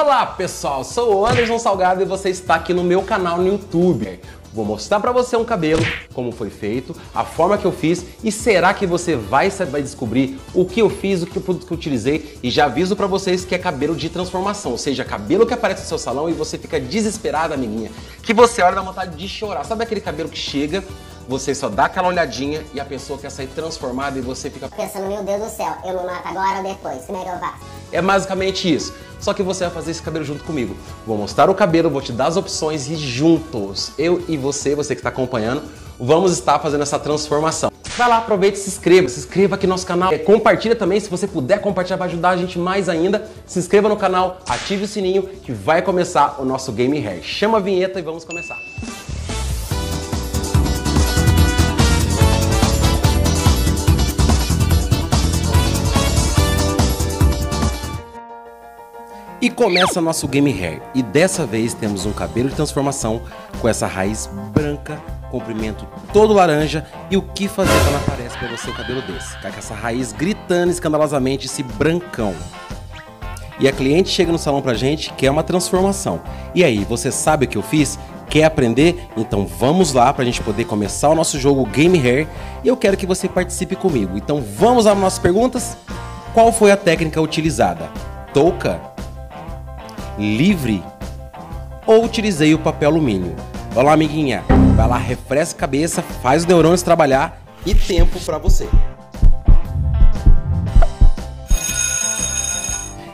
Olá pessoal, sou o Anderson Salgado e você está aqui no meu canal no YouTube. Vou mostrar para você um cabelo, como foi feito, a forma que eu fiz e será que você vai, vai descobrir o que eu fiz, o que produto que eu utilizei e já aviso para vocês que é cabelo de transformação, ou seja, cabelo que aparece no seu salão e você fica desesperada, amiguinha, que você olha dá vontade de chorar. Sabe aquele cabelo que chega, você só dá aquela olhadinha e a pessoa quer sair transformada e você fica pensando, meu Deus do céu, eu me mato agora ou depois, como é que eu faço? É basicamente isso. Só que você vai fazer esse cabelo junto comigo. Vou mostrar o cabelo, vou te dar as opções e juntos, eu e você, você que está acompanhando, vamos estar fazendo essa transformação. Vai lá, aproveita e se inscreva. Se inscreva aqui no nosso canal. É, compartilha também, se você puder compartilhar, vai ajudar a gente mais ainda. Se inscreva no canal, ative o sininho que vai começar o nosso Game Hair. Chama a vinheta e vamos começar. E começa nosso Game Hair. E dessa vez temos um cabelo de transformação com essa raiz branca, comprimento todo laranja. E o que fazer quando aparece para você um cabelo desse? Ficar com essa raiz gritando escandalosamente esse brancão. E a cliente chega no salão pra gente, quer uma transformação. E aí, você sabe o que eu fiz? Quer aprender? Então vamos lá para a gente poder começar o nosso jogo Game Hair. E eu quero que você participe comigo. Então vamos às nossas perguntas? Qual foi a técnica utilizada? Touca, livre ou utilizei o papel alumínio? Vai lá, amiguinha. Vai lá, refresca a cabeça, faz os neurônios trabalhar e tempo para você.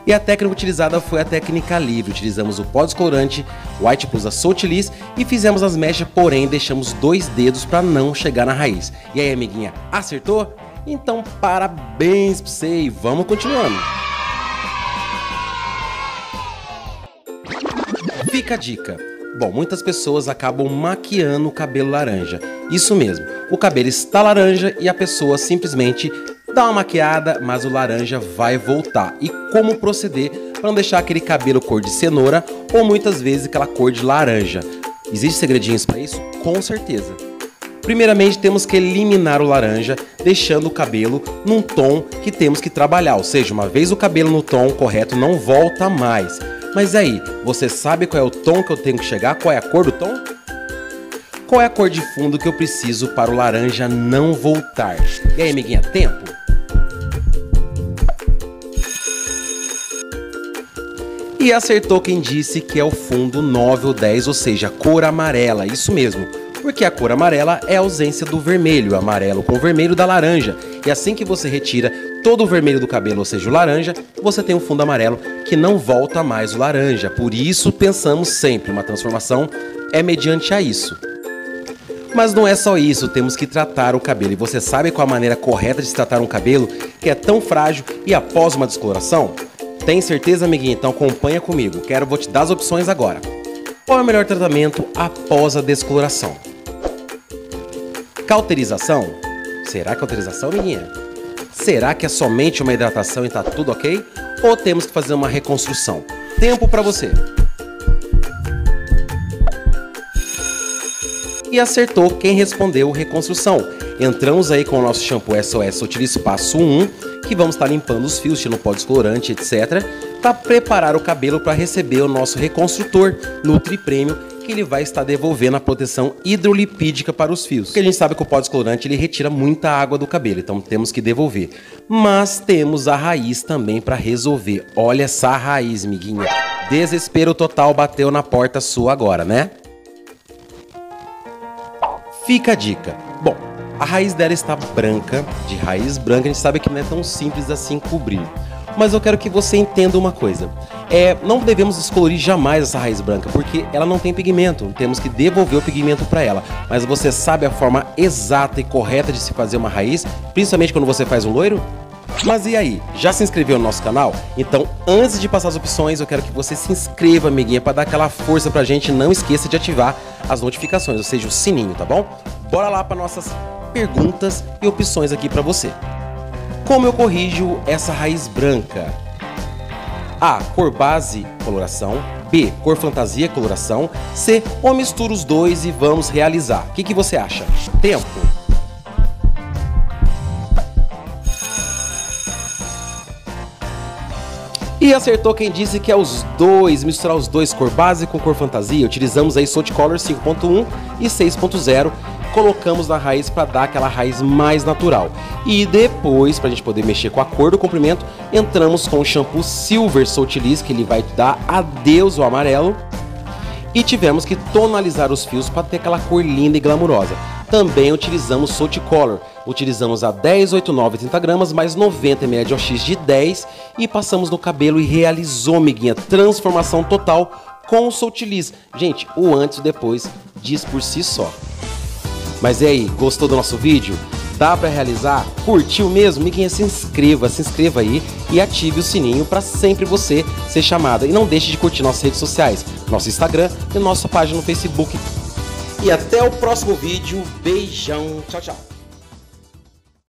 E a técnica utilizada foi a técnica livre. Utilizamos o pó descolorante, White Plus a Soutilis e fizemos as mechas, porém deixamos dois dedos para não chegar na raiz. E aí, amiguinha, acertou? Então, parabéns pra você e vamos continuando. Fica a dica. Bom, muitas pessoas acabam maquiando o cabelo laranja. Isso mesmo, o cabelo está laranja e a pessoa simplesmente dá uma maquiada, mas o laranja vai voltar. E como proceder para não deixar aquele cabelo cor de cenoura ou muitas vezes aquela cor de laranja? Existem segredinhos para isso? Com certeza. Primeiramente, temos que eliminar o laranja, deixando o cabelo num tom que temos que trabalhar, ou seja, uma vez o cabelo no tom correto, não volta mais. Mas aí, você sabe qual é o tom que eu tenho que chegar? Qual é a cor do tom? Qual é a cor de fundo que eu preciso para o laranja não voltar? E aí, amiguinha, tempo? E acertou quem disse que é o fundo 9 ou 10, ou seja, cor amarela, isso mesmo. Porque a cor amarela é a ausência do vermelho, amarelo com vermelho da laranja. E assim que você retira todo o vermelho do cabelo, ou seja, o laranja, você tem um fundo amarelo que não volta mais o laranja. Por isso, pensamos sempre, uma transformação é mediante a isso. Mas não é só isso, temos que tratar o cabelo. E você sabe qual a maneira correta de se tratar um cabelo que é tão frágil e após uma descoloração? Tem certeza, amiguinho? Então acompanha comigo. Quero vou te dar as opções agora. Qual é o melhor tratamento após a descoloração? Cauterização? Será cauterização, amiguinha? Será que é somente uma hidratação e está tudo ok? Ou temos que fazer uma reconstrução? Tempo para você. E acertou quem respondeu reconstrução. Entramos aí com o nosso shampoo SOS Utilize Passo 1, que vamos estar limpando os fios, tirando pó descolorante, etc. Para preparar o cabelo para receber o nosso reconstrutor Nutri Premium que ele vai estar devolvendo a proteção hidrolipídica para os fios. Porque a gente sabe que o pó descolorante ele retira muita água do cabelo, então temos que devolver. Mas temos a raiz também para resolver. Olha essa raiz, miguinha. Desespero total bateu na porta sua agora, né? Fica a dica. Bom, a raiz dela está branca, de raiz branca, a gente sabe que não é tão simples assim cobrir mas eu quero que você entenda uma coisa. É, não devemos descolorir jamais essa raiz branca, porque ela não tem pigmento. Temos que devolver o pigmento para ela. Mas você sabe a forma exata e correta de se fazer uma raiz, principalmente quando você faz um loiro? Mas e aí, já se inscreveu no nosso canal? Então, antes de passar as opções, eu quero que você se inscreva, amiguinha, para dar aquela força pra gente. Não esqueça de ativar as notificações, ou seja, o sininho, tá bom? Bora lá para nossas perguntas e opções aqui para você. Como eu corrijo essa raiz branca? A. Cor base, coloração. B. Cor fantasia, coloração. C. Ou mistura os dois e vamos realizar. O que, que você acha? Tempo. E acertou quem disse que é os dois, misturar os dois cor base com cor fantasia. Utilizamos aí Salt Color 5.1 e 6.0 colocamos na raiz para dar aquela raiz mais natural. E depois, para a gente poder mexer com a cor do comprimento, entramos com o shampoo Silver Soutilis, que ele vai dar adeus ao amarelo. E tivemos que tonalizar os fios para ter aquela cor linda e glamurosa. Também utilizamos Salt Color. Utilizamos a 10, 8, 9, 30 gramas, mais 90 ml de OX de 10 e passamos no cabelo e realizou, miguinha, transformação total com o Soutilis. Gente, o antes e o depois diz por si só. Mas e aí, gostou do nosso vídeo? Dá para realizar? Curtiu mesmo? Miguinha, se inscreva, se inscreva aí e ative o sininho para sempre você ser chamada. E não deixe de curtir nossas redes sociais, nosso Instagram e nossa página no Facebook. E até o próximo vídeo. Beijão. Tchau, tchau.